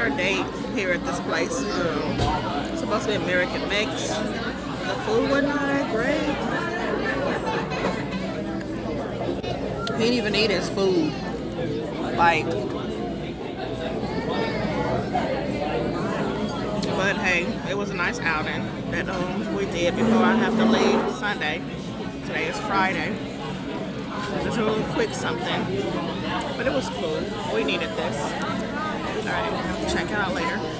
our date here at this place. Um, it's supposed to be American mix. The food was not great. He didn't even eat his food. Like, but hey, it was a nice outing that um, we did before I have to leave Sunday. Today is Friday. Just a little quick something, but it was cool. We needed this. Check it out later.